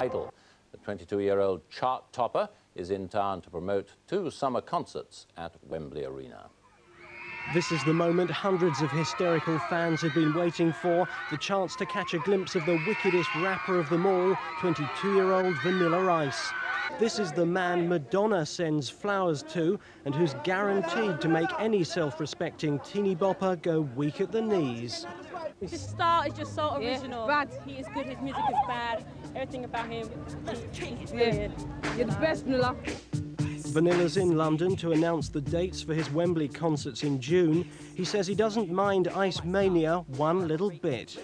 Idol. The 22-year-old chart topper is in town to promote two summer concerts at Wembley Arena. This is the moment hundreds of hysterical fans have been waiting for, the chance to catch a glimpse of the wickedest rapper of them all, 22-year-old Vanilla Ice. This is the man Madonna sends flowers to and who's guaranteed to make any self-respecting teeny bopper go weak at the knees. His style is just so original. Yeah, He is good, his music is bad, everything about him is Yeah. You're the best, Vanilla. Vanilla's in London to announce the dates for his Wembley concerts in June. He says he doesn't mind Ice Mania one little bit.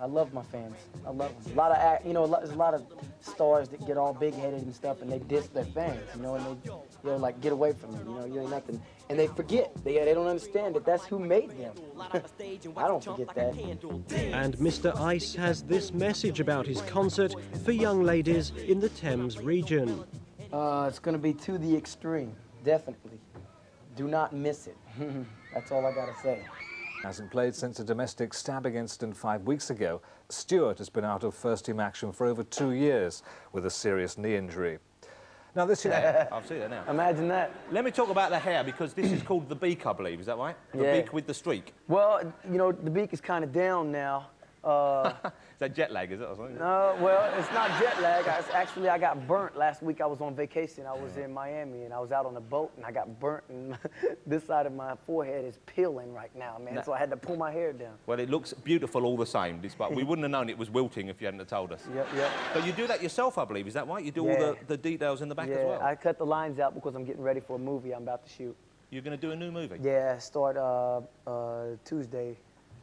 I love my fans. I love them. A lot of, you know, a lot, there's a lot of stars that get all big-headed and stuff, and they diss their fans. You know, and they, you know, like get away from them, You know, you ain't nothing, and they forget. They, they don't understand that that's who made them. I don't forget that. And Mr. Ice has this message about his concert for young ladies in the Thames region. Uh, it's gonna be to the extreme, definitely. Do not miss it. that's all I gotta say. Hasn't played since a domestic stabbing incident five weeks ago. Stewart has been out of first-team action for over two years with a serious knee injury. Now this year, I'll see that now. Imagine that. Let me talk about the hair because this is called the beak, I believe. Is that right? The Yeah. beak with the streak. Well, you know, the beak is kind of down now. Uh, Is that jet lag? Is it or something? Uh, well, it's not jet lag. I, actually, I got burnt last week. I was on vacation. I was in Miami, and I was out on a boat, and I got burnt, and this side of my forehead is peeling right now, man. So I had to pull my hair down. Well, it looks beautiful all the same. Despite we wouldn't have known it was wilting if you hadn't have told us. Yep, yep. But you do that yourself, I believe. Is that right? You do all the, the details in the back yeah, as well. I cut the lines out because I'm getting ready for a movie I'm about to shoot. You're going to do a new movie. Yeah, start uh, uh, Tuesday,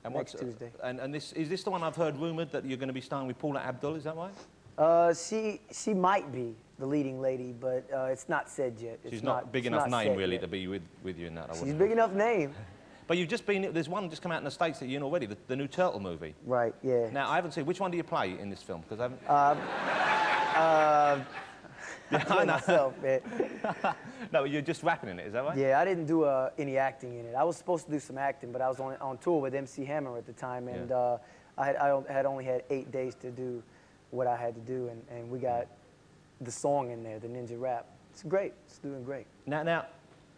And next what's- Tuesday. And, and this is this the one I've heard rumoured that you're going to be starring with Paula Abdul? Is that right? Uh, she she might be the leading lady, but uh, it's not said yet. It's She's not, big enough not name really yet. to be with, with you in that. I She's big enough name. But you've just been. There's one just come out in the states that you're in already. The, the new Turtle movie. Right. Yeah. Now I haven't seen. Which one do you play in this film? Because I haven't. Uh, I myself, man. no, you're just rapping in it. Is that right? Yeah, I didn't do uh, any acting in it. I was supposed to do some acting, but I was on, on tour with MC Hammer at the time, and Yeah. uh, I, had, I had only had eight days to do what I had to do, and, and we got the song in there, the Ninja Rap. It's great. It's doing great. Now, now,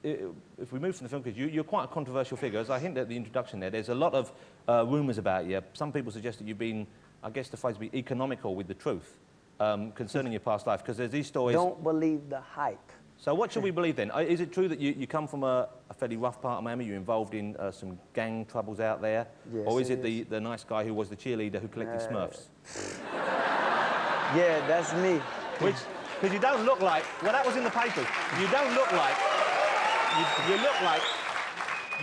if we move from the film, because you, you're quite a controversial figure, as I hinted at the introduction there, there's a lot of uh, rumours about you. Some people suggest that you've been, I guess the phrase would be economical with the truth um, concerning your past life, because there's these stories. Don't believe the hype. So what should we believe then? Uh, Is it true that you, you come from a, a fairly rough part of Miami? You're involved in uh, some gang troubles out there? Yes, or is it it the, the nice guy who was the cheerleader who collected Uh, Smurfs? Yeah, that's me. Which, because you don't look like, well, that was in the papers. You don't look like, you, you look like,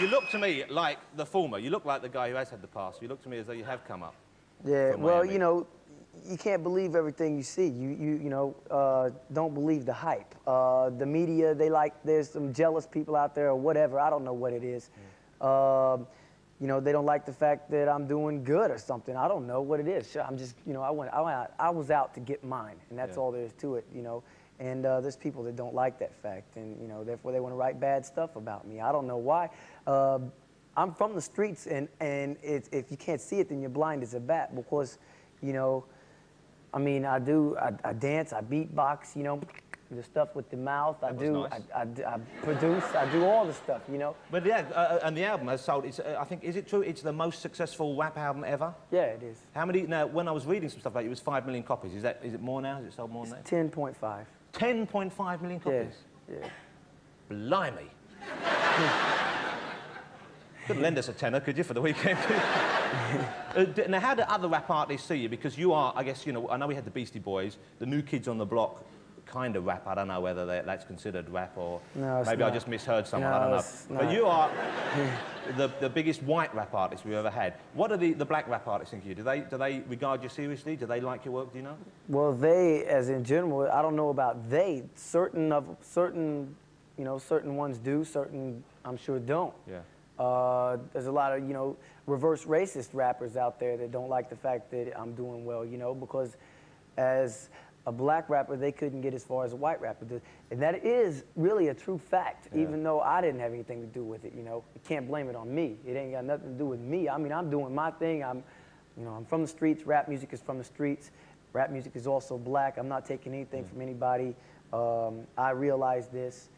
you look to me like the former. You look like the guy who has had the past. You look to me as though you have come up. Yeah, well, Miami. you know, you can't believe everything you see. You, you, you know, uh, don't believe the hype. Uh, the media, they like, there's some jealous people out there or whatever. I don't know what it is. Um, you know, they don't like the fact that I'm doing good or something. I don't know what it is. I'm just, you know, I went, I went out, I was out to get mine, and that's Yeah. all there is to it, you know. And uh, there's people that don't like that fact, and you know, therefore they want to write bad stuff about me. I don't know why. Uh, I'm from the streets, and and if you can't see it, then you're blind as a bat. Because, you know, I mean, I do, I, I dance, I beatbox, you know, the stuff with the mouth. I That was do, nice. I, I, I produce, I do all the stuff, you know. But yeah, uh, and the album has sold, it's, uh, I think, is it true it's the most successful rap album ever? Yeah, it is. How many, now, when I was reading some stuff about it, it was 5 million copies. Is that, is it more now? Has it sold more now? 10.5. 10.5 million Yeah, copies? yeah. Blimey. Couldn't lend us a tenner, could you, for the weekend? Uh, now, how do other rap artists see you? Because you are, I guess, you know, I know we had the Beastie Boys, the New Kids on the Block, kind of rap. I don't know whether they- that's considered rap or No, maybe I just misheard someone. I don't know. But you are the, the biggest white rap artist we've ever had. What do the, the black rap artists think of you? Do they, do they regard you seriously? Do they like your work? Do you know? Well, they, as in general, I don't know about they. Certain of certain, you know, certain ones do. Certain, I'm sure, don't. Yeah. Uh, there's a lot of, you know, reverse racist rappers out there that don't like the fact that I'm doing well, you know, because as a black rapper, they couldn't get as far as a white rapper did. And that is really a true fact, even though I didn't have anything to do with it, you know. You can't blame it on me. It ain't got nothing to do with me. I mean, I'm doing my thing. I'm, you know, I'm from the streets. Rap music is from the streets. Rap music is also black. I'm not taking anything from anybody. Um, I realize this,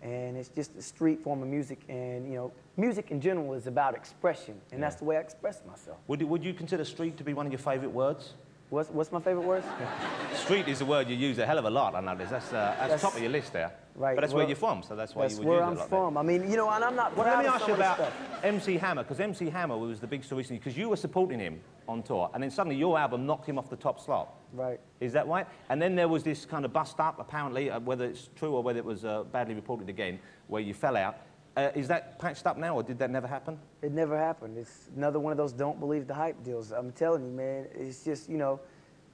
and it's just a street form of music. And you know, music in general is about expression, and that's the way I express myself. Would, you- would you consider street to be one of your favourite words? What's, what's my favorite word? Street is a word you use a hell of a lot, I notice. That's, uh, that's, That's- top of your list there. Right, But that's well, where you're from, so that's why That's you would where use I'm it a there. from. I mean, you know, and I'm not Well, let me ask you about. MC Hammer, because MC Hammer was the big story recently, because you were supporting him on tour, and then suddenly your album knocked him off the top slot. Right. Is that right? And then there was this kind of bust up, apparently, uh, whether it's true or whether it was uh, badly reported again, where you fell out. Uh, is that patched up now, or did that never happen? It never happened. It's another one of those don't believe the hype deals. I'm telling you, man, it's just, you know,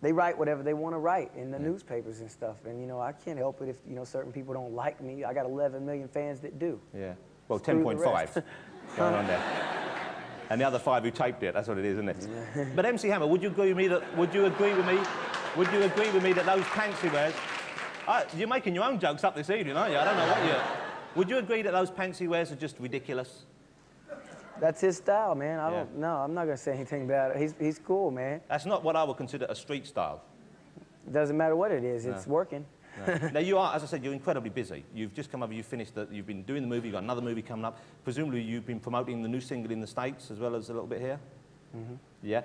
they write whatever they want to write in the newspapers and stuff. And, you know, I can't help it if, you know, certain people don't like me. I got 11 million fans that do. Yeah. Well, 10.5 rest. going on there. And the other five who taped it, that's what it is, isn't it? but MC Hammer, would you agree with me that, would you agree with me, would you agree with me that those pants he wears, uh, you're making your own jokes up this evening, aren't you? I don't know what you Would you agree that those pants he wears are just ridiculous? That's his style, man. I Yeah. don't, no, I'm not going to say anything about it. He's, he's cool, man. That's not what I would consider a street style. It doesn't matter what it is, it's working. now you are, as I said, you're incredibly busy. You've just come over, you've finished, the, you've been doing the movie, you've got another movie coming up. Presumably you've been promoting the new single in the States as well as a little bit here? Mm-hmm. Yeah.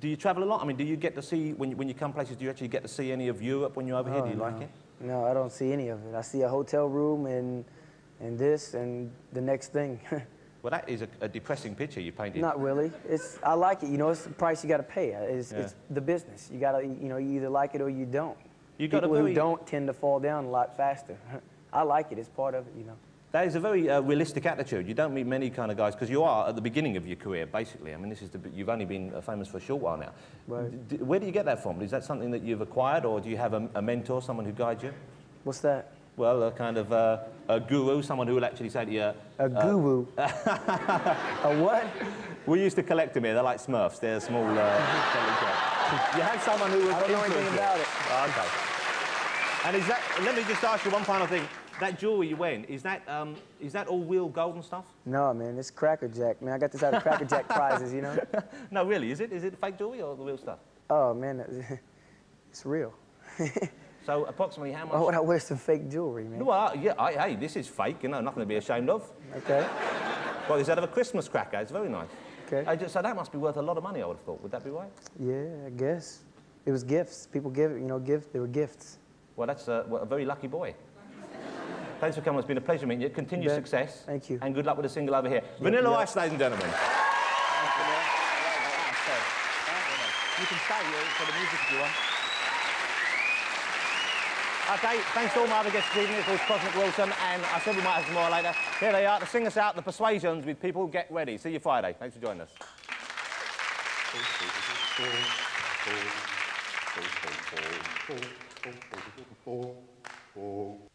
Do you travel a lot? I mean, do you get to see, when you, when you come places, do you actually get to see any of Europe when you're over here? Oh, Do you no. like it? No, I don't see any of it. I see a hotel room and, and this and the next thing. Well, that is a, a depressing picture you painted. Not really. It's I like it. You know, it's the price you got to pay. It's, Yeah. it's the business. You got to, you know, you either like it or you don't. You got People who don't tend to fall down a lot faster. I like it. It's part of it. You know. That is a very uh, realistic attitude. You don't meet many kind of guys, because you are at the beginning of your career, basically. I mean, this is the, you've only been uh, famous for a short while now. Right. D- where do you get that from? Is that something that you've acquired, or do you have a, a mentor, someone who guides you? What's that? Well, a kind of uh, a guru, someone who will actually say to you, A Uh, guru. a what? we used to collect them here, they're like Smurfs, they're small... Uh, you had someone who was I don't know anything about it. Oh, okay. And is that, let me just ask you one final thing. That jewelry you wear, is that, um, is that all real golden stuff? No, man. It's Cracker Jack, man. I got this out of Cracker Jack prizes. You know. no, really, is it? Is it fake jewelry or the real stuff? Oh man, it's real. So approximately how much? Why would I wear some fake jewelry, man? Well, yeah, I, hey, this is fake, you know, nothing to be ashamed of. Okay. Well, it's out of a Christmas cracker, it's very nice. Okay. Just- so that must be worth a lot of money, I would have thought. Would that be right? Yeah, I guess. It was gifts. People give, you know, give. They were gifts. Well, that's uh, well, a very lucky boy. Thanks for coming. It's been a pleasure meeting you. Continued Bet. success. Thank you. And good luck with the single over here. Vanilla yeah. Ice, ladies and gentlemen. You can stay here for the music if you want. Okay, thanks to all my other guests this evening. Of course, Cosmic Wilson, and I said we might have some more later. Here they are to sing us out the persuasions with people get ready. See you Friday. Thanks for joining us. Oh,